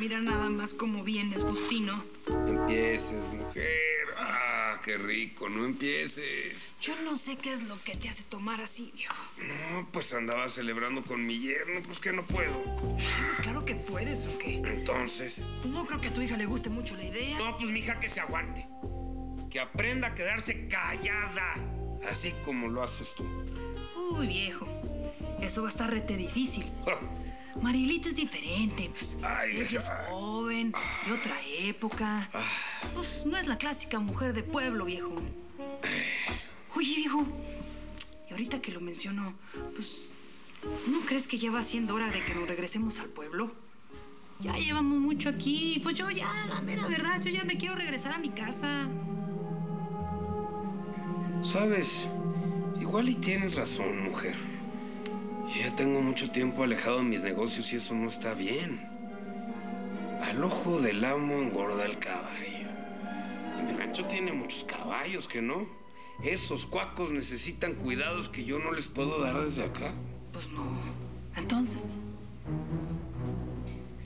Mira nada más cómo vienes, Justino. No empieces, mujer. Ah, qué rico, no empieces. Yo no sé qué es lo que te hace tomar así, viejo. No, pues andaba celebrando con mi yerno, pues que no puedo. Pues claro que puedes, ¿o qué? Entonces. Pues no creo que a tu hija le guste mucho la idea. No, pues mi hija que se aguante. Que aprenda a quedarse callada. Así como lo haces tú. Uy, viejo. Eso va a estar rete difícil. Marilita es diferente, pues. Ay, ella es joven, de otra época. Pues no es la clásica mujer de pueblo, viejo. Oye, viejo. Y ahorita que lo menciono, pues. ¿No crees que ya va siendo hora de que nos regresemos al pueblo? Ya llevamos mucho aquí. Pues yo ya, la mera verdad, yo ya me quiero regresar a mi casa. Sabes, igual y tienes razón, mujer. Tengo mucho tiempo alejado de mis negocios y eso no está bien. Al ojo del amo engorda el caballo. Y mi rancho tiene muchos caballos, ¿que no? Esos cuacos necesitan cuidados que yo no les puedo dar desde acá. Pues no. Entonces,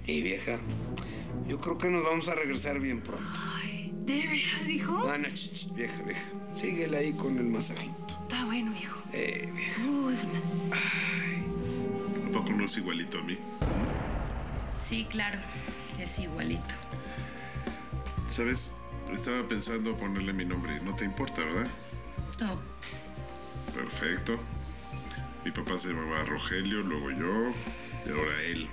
Y vieja, yo creo que nos vamos a regresar bien pronto. ay, ¿de veras, hijo? No, no, ch, ch, vieja, vieja. Síguele ahí con el masajito. Está bueno, viejo. Eh, vieja. Uy, ¿A poco no es igualito a mí? sí, claro. Es igualito. ¿Sabes? Estaba pensando ponerle mi nombre. No te importa, ¿verdad? No. Perfecto. Mi papá se llamaba Rogelio, luego yo y ahora él.